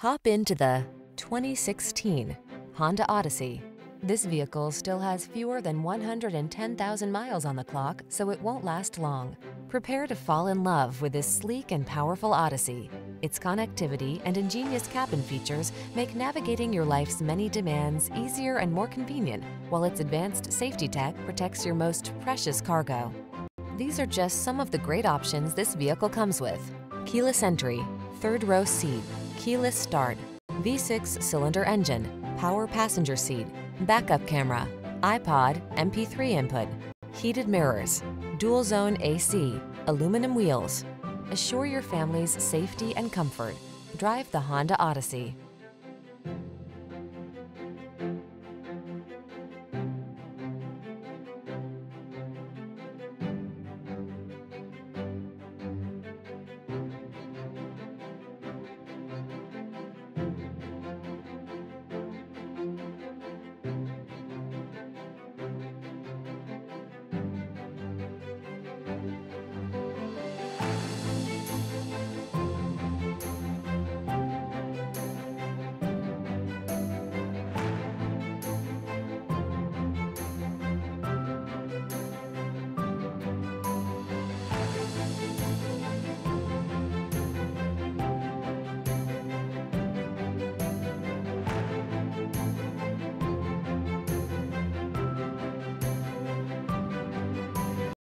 Hop into the 2016 Honda Odyssey. This vehicle still has fewer than 110,000 miles on the clock, so it won't last long. Prepare to fall in love with this sleek and powerful Odyssey. Its connectivity and ingenious cabin features make navigating your life's many demands easier and more convenient, while its advanced safety tech protects your most precious cargo. These are just some of the great options this vehicle comes with. Keyless entry, third row seat, keyless start, V6 cylinder engine, power passenger seat, backup camera, iPod, MP3 input, heated mirrors, dual zone AC, aluminum wheels. Assure your family's safety and comfort. Drive the Honda Odyssey.